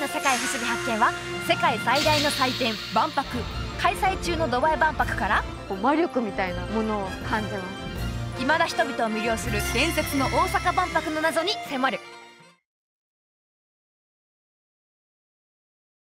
の世界不思議発見は世界最大の祭典万博開催中のドバイ万博から魔力みたいなものを感じます。未だ人々を魅了する伝説の大阪万博の謎に迫る。